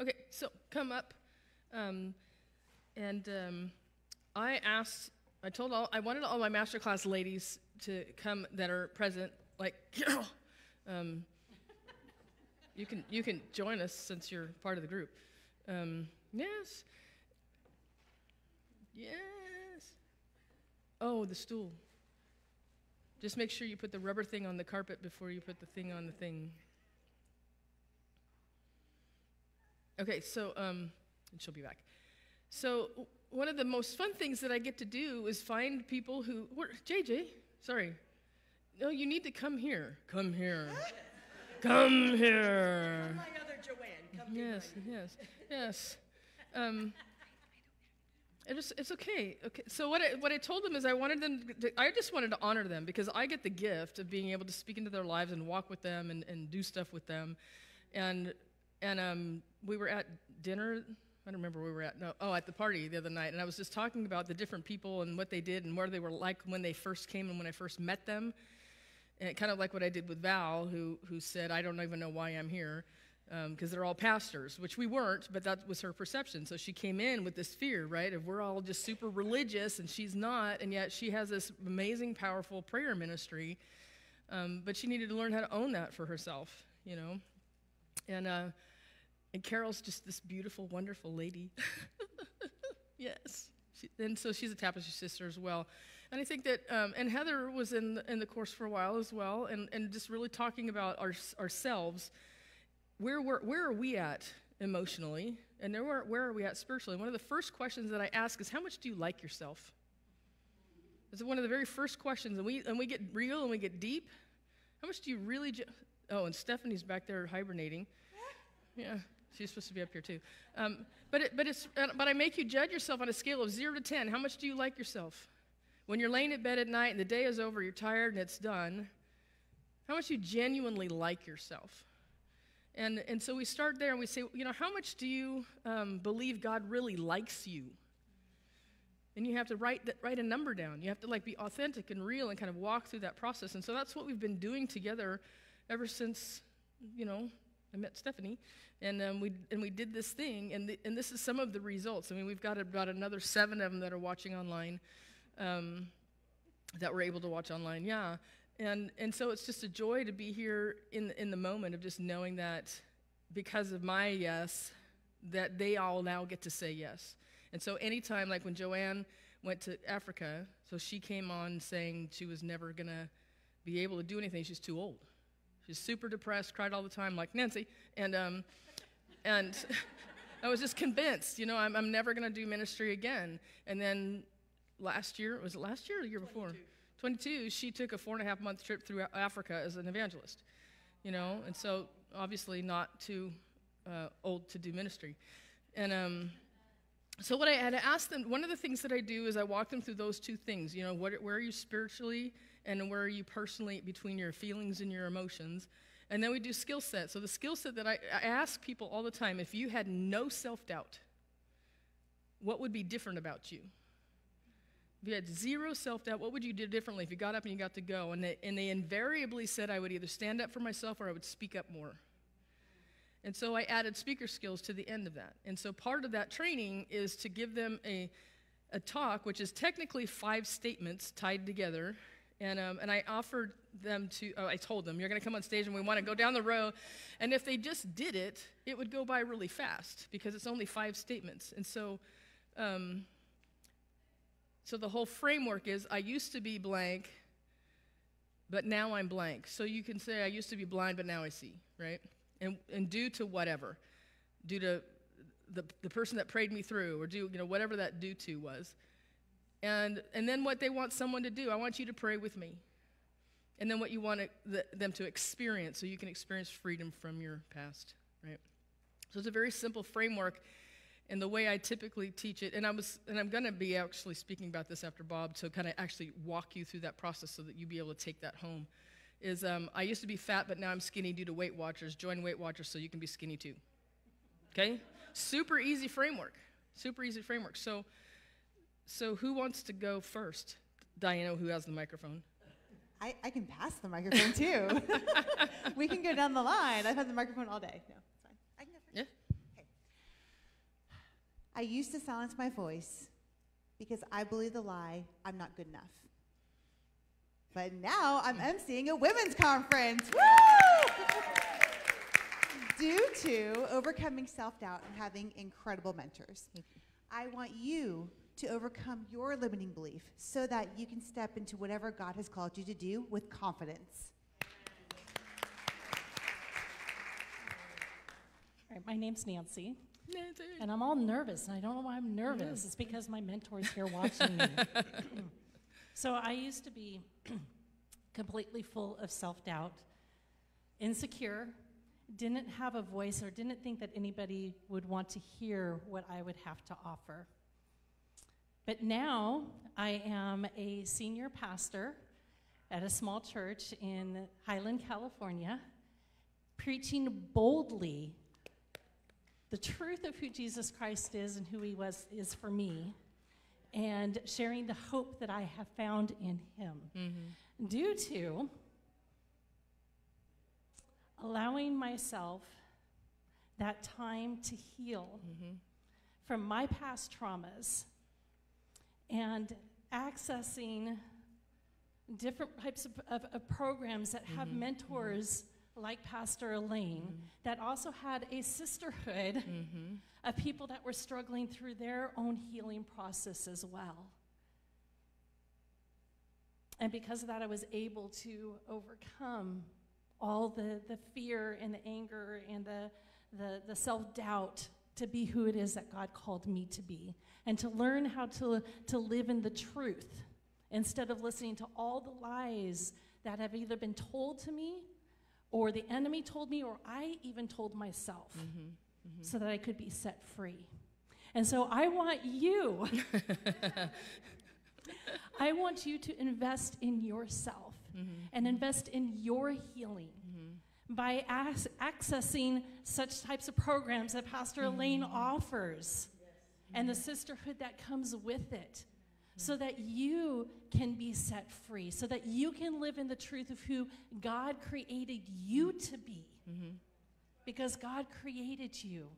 Okay, so come up. Um, and um, I asked, I told all, I wanted all my masterclass ladies to come that are present, like, um, you can you can join us since you're part of the group. Um, yes. Yes. Oh, the stool. Just make sure you put the rubber thing on the carpet before you put the thing on the thing. Okay, so um, and she'll be back. So one of the most fun things that I get to do is find people who. Where, JJ, sorry. No, you need to come here. Come here. come here. My other Joanne, come Yes, yes, yes. Um, it was, it's okay. Okay. So what I, what I told them is I wanted them. To, I just wanted to honor them because I get the gift of being able to speak into their lives and walk with them and, and do stuff with them, and and um, we were at dinner. I don't remember where we were at. No, oh, at the party the other night, and I was just talking about the different people and what they did and where they were like when they first came and when I first met them, and kind of like what I did with Val, who who said, "I don't even know why I'm here." because um, they're all pastors, which we weren't, but that was her perception. So she came in with this fear, right, of we're all just super religious and she's not, and yet she has this amazing, powerful prayer ministry. Um, but she needed to learn how to own that for herself, you know. And uh, and Carol's just this beautiful, wonderful lady. yes. She, and so she's a tapestry sister as well. And I think that, um, and Heather was in the, in the course for a while as well, and, and just really talking about our, ourselves where, where, where are we at emotionally? And where, where are we at spiritually? One of the first questions that I ask is, How much do you like yourself? It's one of the very first questions. And we, and we get real and we get deep. How much do you really. Oh, and Stephanie's back there hibernating. Yeah, she's supposed to be up here too. Um, but, it, but, it's, uh, but I make you judge yourself on a scale of zero to 10. How much do you like yourself? When you're laying in bed at night and the day is over, you're tired and it's done, how much do you genuinely like yourself? And, and so we start there and we say, you know, how much do you um, believe God really likes you? And you have to write, that, write a number down. You have to like be authentic and real and kind of walk through that process. And so that's what we've been doing together ever since, you know, I met Stephanie. And, um, we, and we did this thing. And, the, and this is some of the results. I mean, we've got about another seven of them that are watching online um, that we're able to watch online. Yeah. And, and so it's just a joy to be here in, in the moment of just knowing that because of my yes, that they all now get to say yes. And so anytime, like when Joanne went to Africa, so she came on saying she was never to be able to do anything. She's too old. She's super depressed, cried all the time, like Nancy. And, um, and I was just convinced, you know, I'm, I'm never going to do ministry again. And then last year, was it last year or the year before? 22, she took a four and a half month trip through Africa as an evangelist, you know, and so obviously not too uh, old to do ministry. And um, so what I had to ask them, one of the things that I do is I walk them through those two things, you know, what, where are you spiritually and where you personally between your feelings and your emotions. And then we do skill set. So the skill set that I, I ask people all the time, if you had no self-doubt, what would be different about you? If you had zero self doubt, what would you do differently if you got up and you got to go? And they, and they invariably said I would either stand up for myself or I would speak up more. And so I added speaker skills to the end of that. And so part of that training is to give them a, a talk, which is technically five statements tied together. And, um, and I offered them to, oh, I told them, you're going to come on stage and we want to go down the row. And if they just did it, it would go by really fast because it's only five statements. And so, um, so the whole framework is I used to be blank, but now I'm blank. So you can say I used to be blind, but now I see, right? And, and due to whatever, due to the, the person that prayed me through, or due, you know, whatever that due to was. And, and then what they want someone to do, I want you to pray with me. And then what you want the, them to experience, so you can experience freedom from your past, right? So it's a very simple framework and the way I typically teach it, and I was, and I'm going to be actually speaking about this after Bob to kind of actually walk you through that process so that you be able to take that home. Is um, I used to be fat, but now I'm skinny due to Weight Watchers. Join Weight Watchers so you can be skinny too. Okay, super easy framework. Super easy framework. So, so who wants to go first? Diana, who has the microphone. I, I can pass the microphone too. we can go down the line. I've had the microphone all day. No, it's fine. I can go first. Yeah. Okay. I used to silence my voice because I believe the lie I'm not good enough. But now I'm emceeing a women's conference. Woo! Due to overcoming self doubt and having incredible mentors, I want you to overcome your limiting belief so that you can step into whatever God has called you to do with confidence. All right, my name's Nancy, Nancy. and I'm all nervous, and I don't know why I'm nervous. It's because my mentor's here watching me. so I used to be completely full of self doubt, insecure, didn't have a voice, or didn't think that anybody would want to hear what I would have to offer. But now I am a senior pastor at a small church in Highland, California, preaching boldly the truth of who Jesus Christ is and who he was is for me, and sharing the hope that I have found in him. Mm-hmm. Due to allowing myself that time to heal Mm-hmm. from my past traumas and accessing different types of, of, of programs that have Mhm, mentors like Pastor Elaine that also had a sisterhood Mm-hmm. of people that were struggling through their own healing process as well. And because of that, I was able to overcome all the, the fear and the anger and the, the, the self doubt to be who it is that God called me to be, and to learn how to, to live in the truth instead of listening to all the lies that have either been told to me, or the enemy told me, or I even told myself Mm-hmm. so that I could be set free. And so I want you, I want you to invest in yourself Mm-hmm. and invest in your healing by ac- accessing such types of programs that Pastor mm. Elaine offers and the mm. sisterhood that comes with it. So that you can be set free, so that you can live in the truth of who God created you to be Mm-hmm. because God created you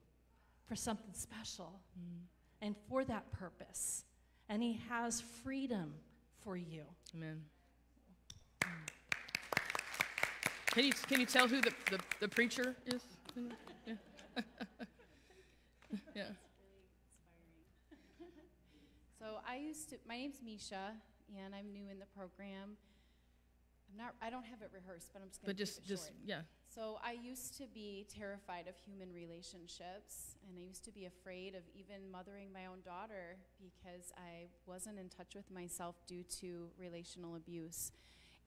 for something special mm. and for that purpose. And He has freedom for you. Amen. Can you, can you tell who the, the, the preacher is? Yeah. yeah. So I used to. My name's Misha, and I'm new in the program. I'm not. I don't have it rehearsed, but I'm just gonna But keep just, it just, short. yeah. So I used to be terrified of human relationships, and I used to be afraid of even mothering my own daughter because I wasn't in touch with myself due to relational abuse.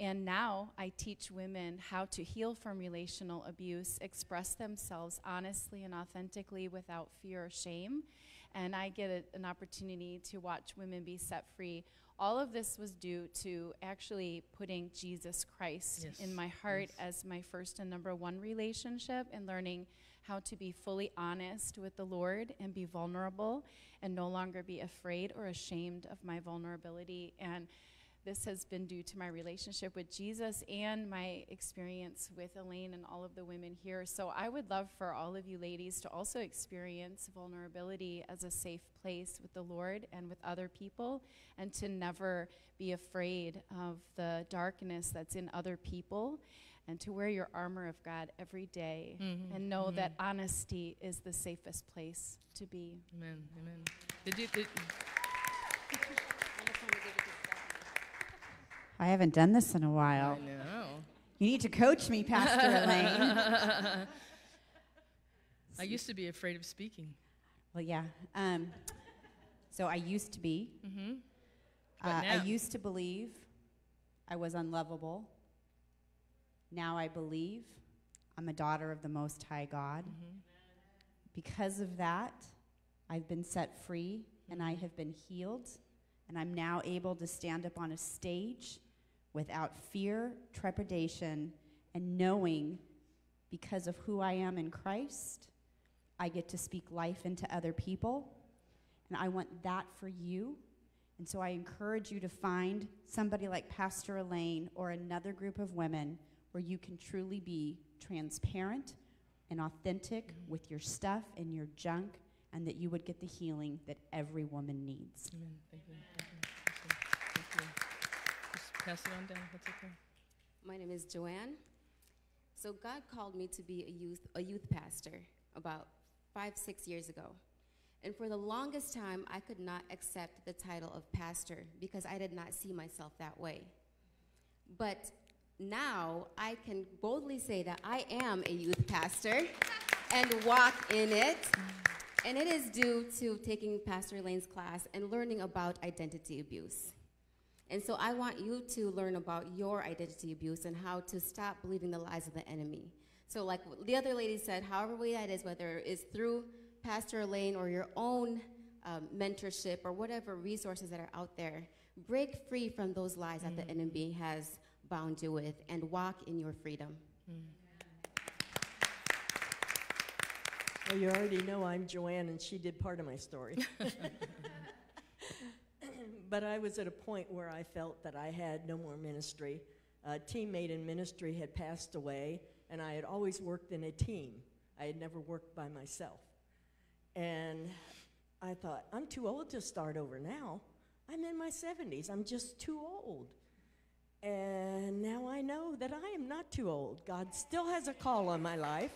And now I teach women how to heal from relational abuse, express themselves honestly and authentically without fear or shame. And I get a, an opportunity to watch women be set free. All of this was due to actually putting Jesus Christ Yes, in my heart yes. as my first and number one relationship and learning how to be fully honest with the Lord and be vulnerable and no longer be afraid or ashamed of my vulnerability. And this has been due to my relationship with Jesus and my experience with Elaine and all of the women here. So I would love for all of you ladies to also experience vulnerability as a safe place with the Lord and with other people and to never be afraid of the darkness that's in other people and to wear your armor of God every day Mhm, and know mhm. that honesty is the safest place to be. Amen. Amen. Did you, did, I haven't done this in a while. I know. You need to coach me, Pastor Elaine. I used to be afraid of speaking. Well, yeah. Um, so I used to be. Mm-hmm. But Uh, now- I used to believe I was unlovable. Now I believe I'm a daughter of the Most High God. Mm-hmm. Because of that, I've been set free and I have been healed. And I'm now able to stand up on a stage without fear, trepidation, and knowing because of who I am in Christ, I get to speak life into other people. And I want that for you. And so I encourage you to find somebody like Pastor Elaine or another group of women where you can truly be transparent and authentic with your stuff and your junk and that you would get the healing that every woman needs. Amen. Thank you. Thank you. Awesome. Thank you. Just pass it on down. That's okay. My name is Joanne. So God called me to be a youth a youth pastor about five six years ago, and for the longest time I could not accept the title of pastor because I did not see myself that way. But now I can boldly say that I am a youth pastor and walk in it. And it is due to taking Pastor Elaine's class and learning about identity abuse. And so I want you to learn about your identity abuse and how to stop believing the lies of the enemy. So, like the other lady said, however way that is, whether it's through Pastor Elaine or your own um, mentorship or whatever resources that are out there, break free from those lies that the enemy has bound you with and walk in your freedom. Well, you already know I'm Joanne, and she did part of my story. but I was at a point where I felt that I had no more ministry. A teammate in ministry had passed away, and I had always worked in a team. I had never worked by myself. And I thought, I'm too old to start over now. I'm in my 70s. I'm just too old. And now I know that I am not too old. God still has a call on my life.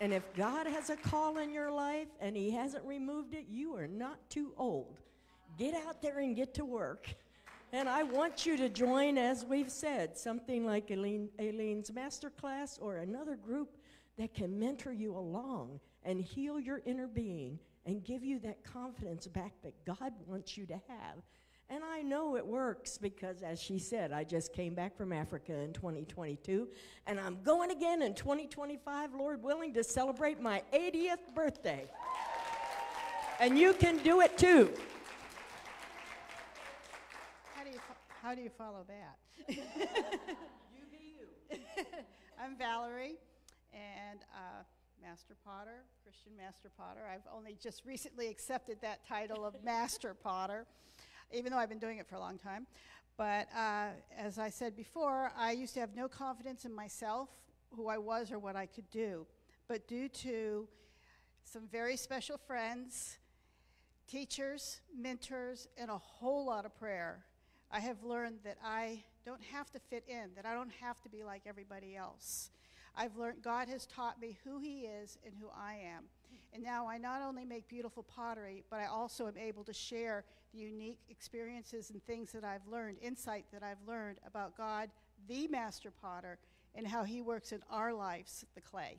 And if God has a call in your life and He hasn't removed it, you are not too old. Get out there and get to work. And I want you to join, as we've said, something like Aileen, Aileen's masterclass or another group that can mentor you along and heal your inner being and give you that confidence back that God wants you to have. And I know it works because, as she said, I just came back from Africa in 2022, and I'm going again in 2025, Lord willing, to celebrate my 80th birthday. And you can do it too. How do you, fo- how do you follow that? You be you. I'm Valerie, and uh, Master Potter, Christian Master Potter. I've only just recently accepted that title of Master Potter, even though I've been doing it for a long time. But uh, as I said before, I used to have no confidence in myself, who I was, or what I could do. But due to some very special friends, teachers, mentors, and a whole lot of prayer, I have learned that I don't have to fit in, that I don't have to be like everybody else. I've learned God has taught me who He is and who I am. And now I not only make beautiful pottery, but I also am able to share the unique experiences and things that I've learned, insight that I've learned about God, the master potter, and how He works in our lives, the clay.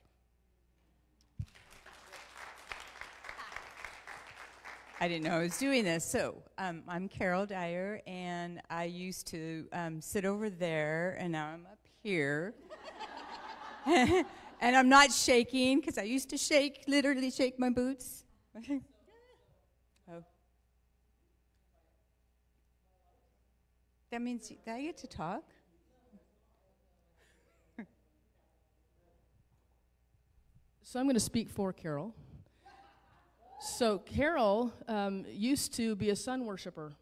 I didn't know I was doing this. So um, I'm Carol Dyer, and I used to um, sit over there, and now I'm up here. and I'm not shaking because I used to shake, literally shake my boots. oh. That means that I get to talk? So I'm going to speak for Carol. So Carol um, used to be a sun worshiper.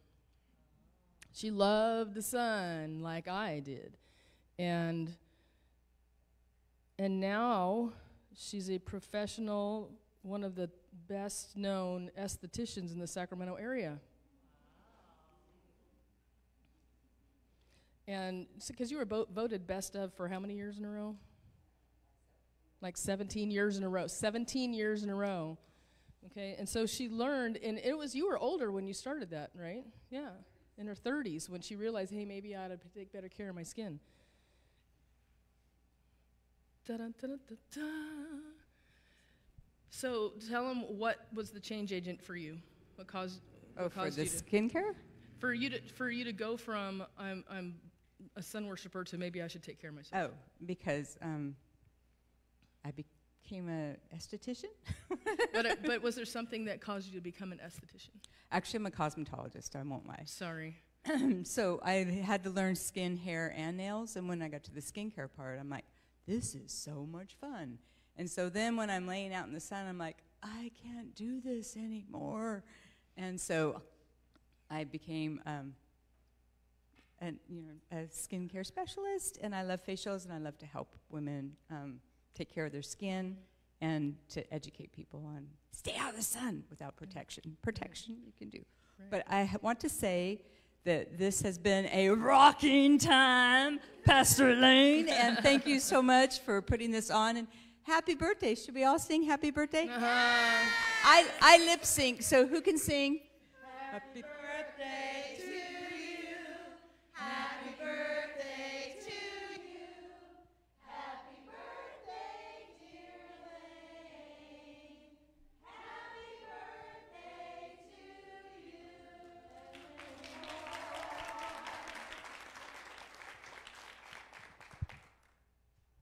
She loved the sun like I did, and and now she's a professional, one of the best known estheticians in the Sacramento area. And because you were bo- voted best of for how many years in a row? Like 17 years in a row. 17 years in a row. Okay, and so she learned, and it was you were older when you started that, right? Yeah, in her 30s when she realized, hey, maybe I ought to take better care of my skin. Da-dun, da-dun, da-da. So tell them what was the change agent for you? What caused? What Oh, for the you to, skincare? for you to for you to go from I'm I'm a sun worshiper to maybe I should take care of myself. Oh, because um, I became an esthetician. but uh, but was there something that caused you to become an esthetician? Actually, I'm a cosmetologist. I won't lie. Sorry. so I had to learn skin, hair, and nails. And when I got to the skincare part, I'm like, this is so much fun. And so then when I'm laying out in the sun, I'm like, I can't do this anymore. And so I became, um, an, you know, a skincare specialist. And I love facials, and I love to help women um, take care of their skin and to educate people on stay out of the sun without protection. Protection you can do. But I want to say that this has been a rocking time, Pastor Elaine, and thank you so much for putting this on. And happy birthday! Should we all sing happy birthday? Uh-huh. I, I lip sync, so who can sing? Happy